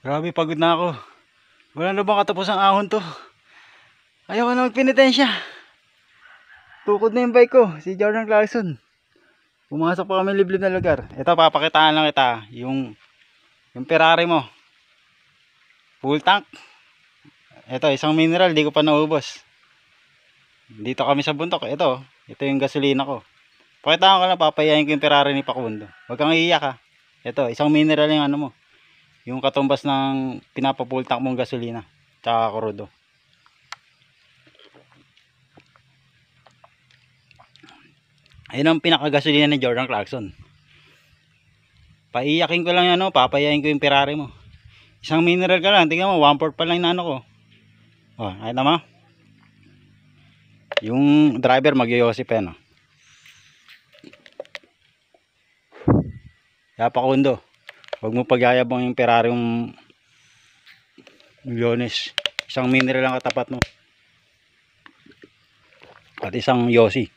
Grabe, pagod na ako. Wala na bang katapos ang ahon to? Ayaw na magpinitensya. Tukod na yung bike ko, si Jordan Clarkson. Pumasok pa kami liblib na lugar. Ito, papakitaan lang kita. Yung, yung Ferrari mo. Full tank. Ito, isang mineral, di ko pa naubos. Dito kami sa buntok. Ito, ito yung gasolina ko. Pakitaan ko lang, papayayin ko yung Ferrari ni Pakundo. Huwag kang iiyak ha. Ito, isang mineral yung ano mo. Yung katumbas ng pinapa-full tank mong gasolina. Tsaka krudo. Ayun ang pinakagasolina ni Jordan Clarkson. Paiyakin ko lang yan, ano, papayayin ko yung Ferrari mo. Isang mineral ka lang, tingnan mo, 1/4 pa lang na ano ko. Oh, ayun naman. Yung driver magyayosip yan, oh. Kaya pakundo. Huwag mo pagyayabang yung Ferrari yung milyones. Isang mineral lang katapat mo. At isang Yossi.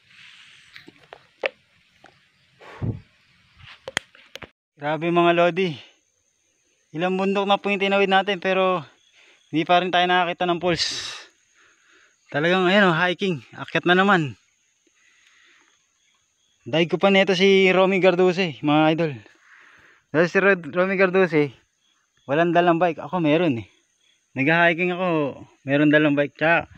Grabe mga Lodi. Ilang bundok na po yung tinawid natin pero hindi pa rin tayo nakakita ng pulse. Talagang ayan oh, hiking. Akyat na naman. Dahil ko pa nito si Romy Garduse, mga idol. Dahil si Rod- Romy Garduse, walang dalang bike. Ako meron eh. Nag-hiking ako, meron dalang bike. Tsaka,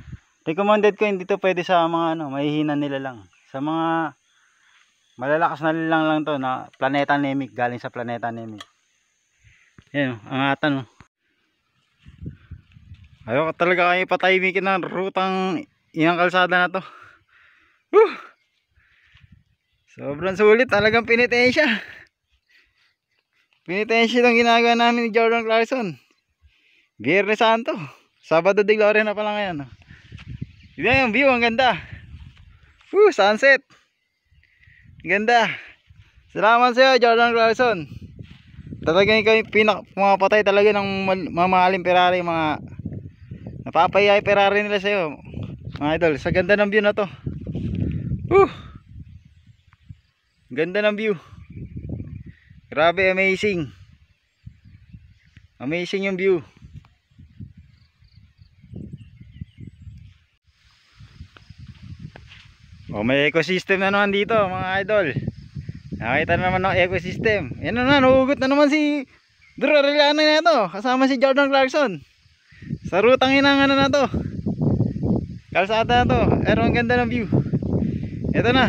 recommended ko hindi to pwede sa mga ano, mahihina nila lang. Sa mga malalakas na lang lang to na Planeta Nemic, galing sa Planeta Nemic. Yan, angatan oh. Ayaw ka talaga kayo patahimikin ng rutang inang kalsada na to. Whew! Sobrang sulit, talagang pinitensya. Pinitensya lang ginagawa namin ni Jordan Clarkson. Biyernes Santo. Sabado de Gloria na pala ngayon. oh. Tignan yung view, ang ganda. Woo, sunset. Ang Ganda. Salamat sa iyo, Jordan Clarkson. Talagang ikaw yung pinak mga patay talaga ng mamahaling Ferrari, mga napapayay Ferrari nila sa iyo. Mga idol, sa ganda ng view na to. Woo! Ganda ng view. Grabe, amazing. Amazing yung view. Oh, may ecosystem na naman dito, mga idol. Nakita na naman ng ecosystem. Yan na na, nahugot na naman si Drew Arellano na ito. Kasama si Jordan Clarkson. Sa rutang inang na to. Kalsada na to. Pero ang ganda ng view. Ito na.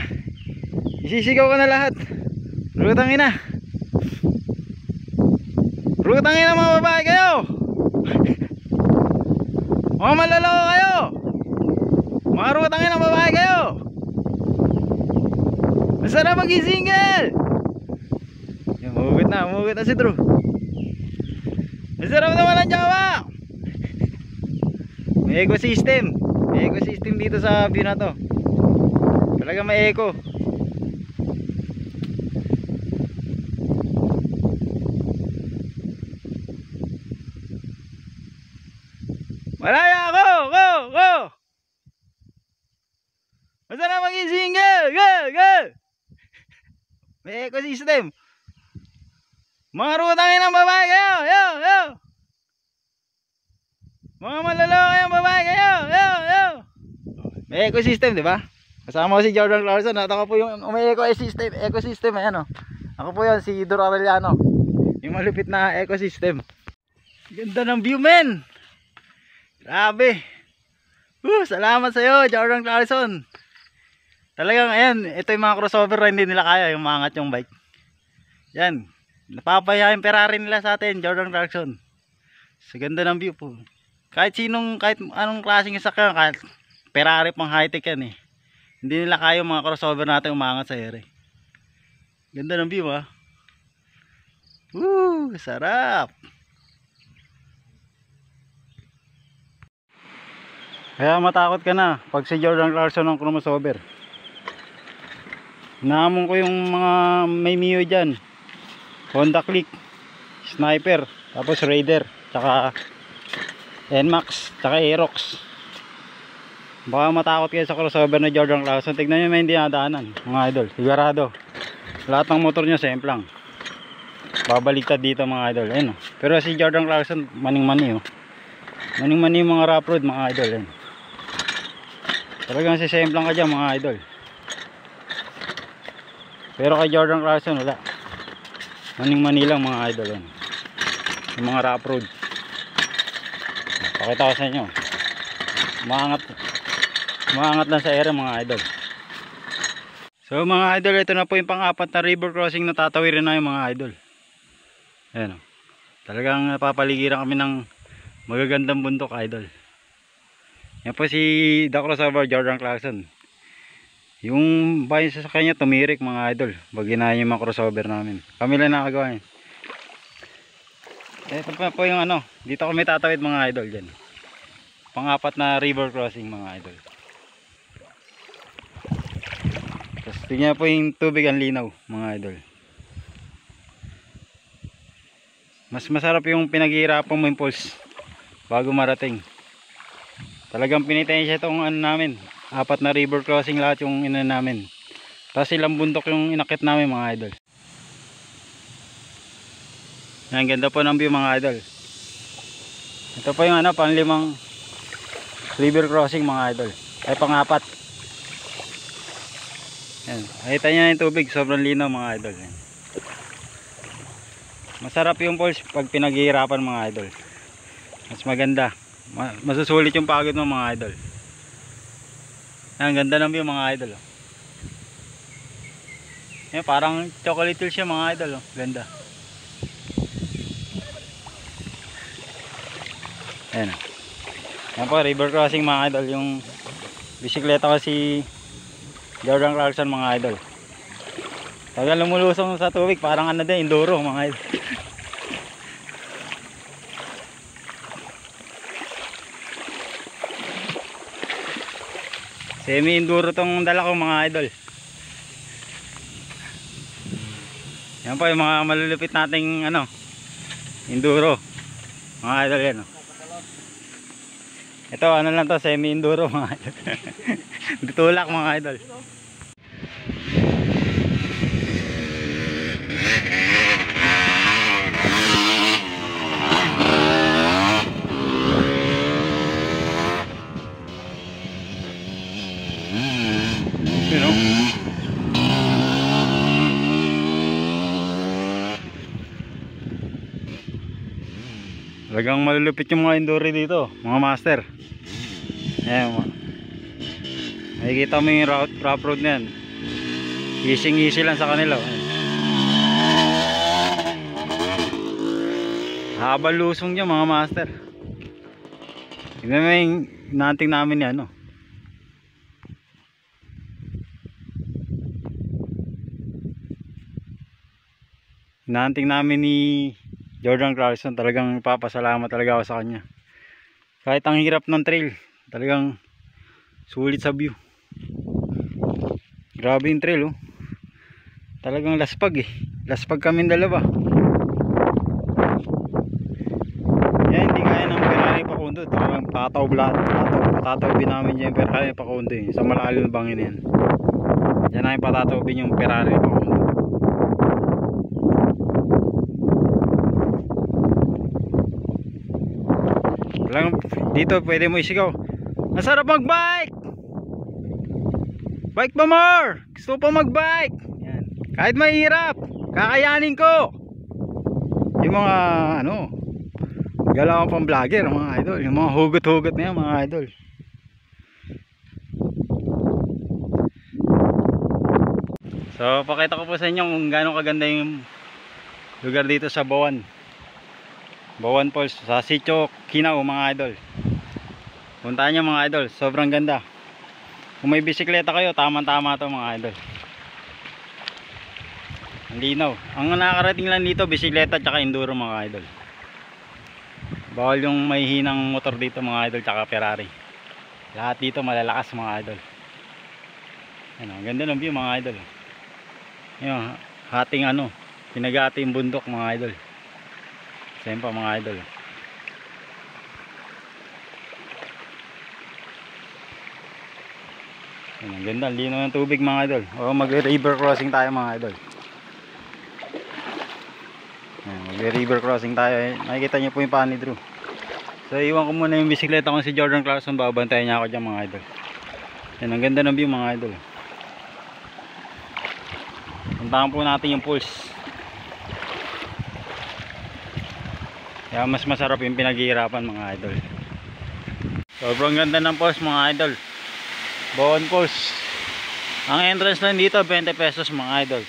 Isisigaw ko na lahat. Rutang ina. Rutang ina mga babae kayo. mga malaloko kayo. Mga rutang ina babae kayo. Masarap maging single. Yung umugot na, umugot na si Drew. Masarap naman ang jawa. May ecosystem. May ecosystem dito sa view na to. Talaga may eco. Malaya ako! Go! Go! Masarap maging single! Go! Go! May ecosystem. Mga rutangin ng babae kayo. Yo, yo. Mga malaloko kayong babae kayo. Yo, yo. May ecosystem, di ba? Kasama ko si Jordan Clarkson at ako po yung may ecosystem. Ecosystem, ayan o. Ako po yan, si Dor Arellano. Yung malupit na ecosystem. Ganda ng view, men. Grabe. Uh, salamat sa iyo, Jordan Clarkson. Talagang ayan, ito yung mga crossover na hindi nila kaya yung maangat yung bike. Yan. Napapaya yung Ferrari nila sa atin, Jordan Clarkson. Sa ganda ng view po. Kahit sinong, kahit anong klaseng sasakyan, kahit Ferrari pang high-tech yan eh. Hindi nila kaya yung mga crossover natin umangat sa ere. Ganda ng view ah. Woo, sarap. Kaya matakot ka na pag si Jordan Clarkson ang crossover. Naamon ko yung mga may Mio dyan. Honda Click, Sniper, tapos Raider, tsaka NMAX, tsaka Aerox. Baka matakot kayo sa crossover na Jordan Clarkson. Tignan nyo may hindi nadaanan, mga idol. Sigurado. Lahat ng motor nyo, same lang. babaliktad dito mga idol ayun oh. pero si Jordan Clarkson maning mani oh maning mani yung mga rough road mga idol ayun talagang sisemplang ka dyan mga idol. Pero kay Jordan Clarkson wala. Maning mani lang mga idol ayun yung mga rough road pakita ko sa inyo. Maangat maangat lang sa ere mga idol. So mga idol, ito na po yung pang-apat na river crossing na tatawirin na yung mga idol. Ayan o. Talagang napapaligiran kami ng magagandang bundok idol. Yan po si The Crossover Jordan Clarkson. Yung bayan sa kanya tumirik mga idol. Pag ginaya yung mga crossover namin. Kami lang nakagawa yun. Ito pa po yung ano. Dito kami tatawid mga idol dyan. Pang-apat na river crossing mga idol. Tapos tingnan po yung tubig ang linaw mga idol. Mas masarap yung pinaghihirapan mo impulse bago marating. Talagang pinitayin siya itong ano namin. Apat na river crossing lahat yung ina namin. Tapos ilang bundok yung inakit namin mga idol. Yan, ganda po ng view mga idol. Ito po yung ano, panlimang river crossing mga idol. Ay pangapat. Yan. Nakita niyo na yung tubig. Sobrang linaw mga idol. Masarap yung falls pag pinaghihirapan mga idol. Mas maganda. Ma masusulit yung pagod mo mga idol. Yan, ganda ng view mga idol. oh. Yan, parang chocolate siya mga idol. Oh. Ganda. Ayan. oh. Yan po, river crossing mga idol. Yung bisikleta ko si Jordan Clarkson mga idol. Tagal lumulusong sa tubig, parang ano din, enduro mga idol. Semi enduro tong dala ko mga idol. Yan po yung mga malulupit nating ano, enduro. Mga idol yan. Oh. Ito ano lang to, semi enduro mga idol. Ditulak mga idol. Talagang malulupit yung mga enduro dito, mga master. Ayan, mga- Nakikita mo yung route, rough road na yan. Easy easy lang sa kanila. Habang lusong niya mga master. Tingnan mo yung nanting namin yan. No? Nanting namin ni Jordan Clarkson. Talagang papasalamat talaga ako sa kanya. Kahit ang hirap ng trail. Talagang sulit sa view. Grabe yung trail oh. Talagang laspag eh. Laspag kami dalawa. Yan, hindi kaya ng Ferrari Pakundo. Talagang tataw lahat. Tataw, patatawbin namin yung Ferrari Pakundo eh. Sa malalim ng bangin yan. Yan namin patatawbin yung Ferrari Pakundo. Talagang dito pwede mo isigaw. Masarap mag-bike! Bike pa more! Gusto pa mag-bike! Yan. Kahit mahirap, kakayanin ko! Yung mga ano, galawan pang vlogger, mga idol. Yung mga hugot-hugot na yan, mga idol. So, pakita ko po sa inyo kung gaano kaganda yung lugar dito sa Bawan. Bawan Falls, sa Sitio Kinaw, mga idol. Puntahan nyo mga idol, sobrang ganda. Kung may bisikleta kayo, tama-tama to mga idol. Ang linaw. Ang nakakarating lang dito, bisikleta at enduro mga idol. Bawal yung may hinang motor dito mga idol tsaka Ferrari. Lahat dito malalakas mga idol. Ano, ganda ng view mga idol. Ayun, hating ano, pinagati yung bundok mga idol. Same pa mga idol. Ayun, ang ganda, linaw ng tubig mga idol. O mag river crossing tayo mga idol. Mag-river crossing tayo. Makikita niyo po yung paa ni Drew. So iwan ko muna yung bisikleta ko si Jordan Clarkson. Babantayan niya ako dyan mga idol. Yan, ang ganda ng view mga idol. Puntahan po natin yung pulse. Kaya mas masarap yung pinaghihirapan mga idol. Sobrang ganda ng pulse mga idol. Bawon pulse. Ang entrance lang dito 20 pesos mga idol.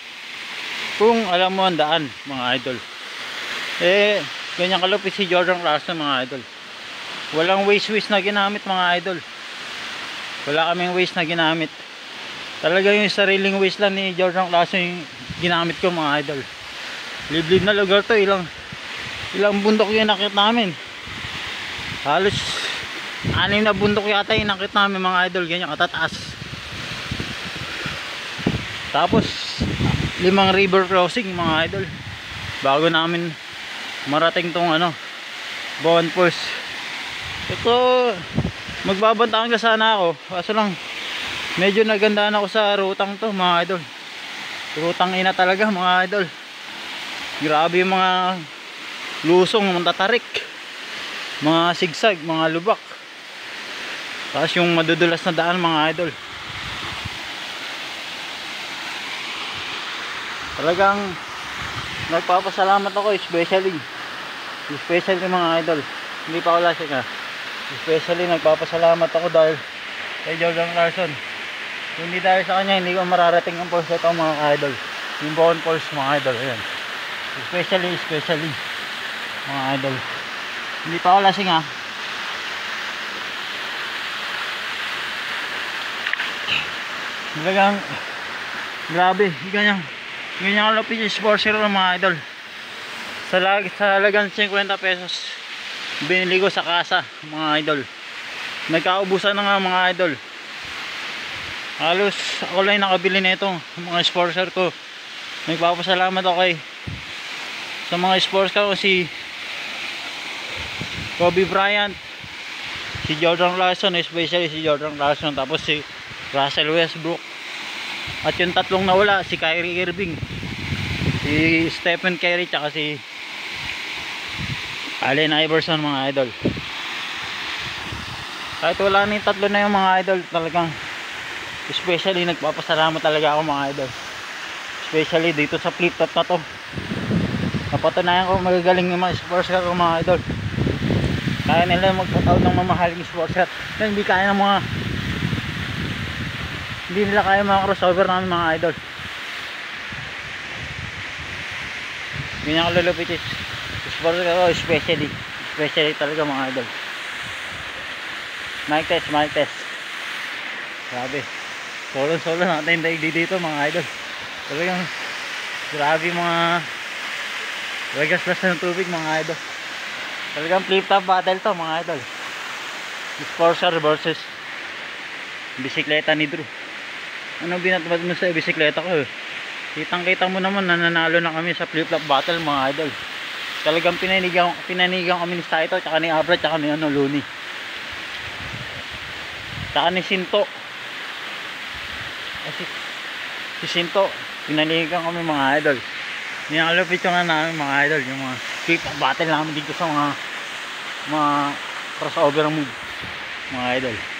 Kung alam mo ang daan mga idol. Eh, ganyan kalupit si Jordan Clarkson mga idol. Walang waste waste na ginamit mga idol. Wala kaming waste na ginamit. Talaga yung sariling waste lang ni Jordan Clarkson yung ginamit ko mga idol. Liblib na lugar to. Ilang, ilang bundok yung nakit namin. Halos anim na bundok yata yung nakit namin mga idol. Ganyan katataas. Tapos limang river crossing mga idol. Bago namin marating tong ano Bon Falls. Ito magbabantaan ka sana ako. Kaso lang medyo nagandaan ako sa rutang to mga idol. Rutang ina talaga mga idol. Grabe yung mga lusong, mga tatarik. Mga sigsag, mga lubak. Tapos yung madudulas na daan mga idol. Talagang nagpapasalamat ako especially especially mga idol. Hindi pa ako lasik ha. Especially nagpapasalamat ako dahil kay Jordan Larson. Hindi dahil sa kanya hindi ko mararating ang pulse ito mga idol. Yung bone pulse mga idol. Ayan. Especially, especially mga idol. Hindi pa ako lasing ha. Talagang grabe. Ganyan. Ganyan kalapit yung sports hero mga idol. Sa, lag, sa halagang 50 pesos binili ko sa kasa mga idol. Nagkaubusan na nga mga idol. Halos ako lang yung nakabili nito mga sponsor ko. Nagpapasalamat ako kay sa mga sponsor ko si Kobe Bryant, si Jordan Larson, especially si Jordan Larson, tapos si Russell Westbrook. At yung tatlong nawala, si Kyrie Irving, si Stephen Curry, tsaka si Allen Iverson mga idol. Kahit wala yung tatlo na yung mga idol, talagang especially nagpapasalamat talaga ako mga idol. Especially dito sa flip top na to. Napatunayan ko magagaling yung mga sports car ko mga idol. Kaya nila magkataon ng mamahaling sports car. Na hindi kaya ng mga hindi nila kaya mga crossover namin mga idol. Ganyan kalulupit is sports ko especially. Especially talaga mga idol. Mic test, mic test. Grabe. Solo-solo natin daigdi dito mga idol. Talagang grabe mga Vegas ng tubig mga idol. Talagang flip top battle to mga idol. Sportster versus bisikleta ni Drew. Ano binatbad mo sa bisikleta ko eh? Kitang kita mo naman nananalo na kami sa flip flop battle mga idol. Talagang pinanigang, pinanigang kami ni Saito tsaka ni Abra tsaka ni ano, Looney. Tsaka ni Sinto. Kasi si Sinto, pinanigang kami mga idol. Nilalapit yung nga namin mga idol, yung mga flip battle namin dito sa mga mga crossover move mga idol.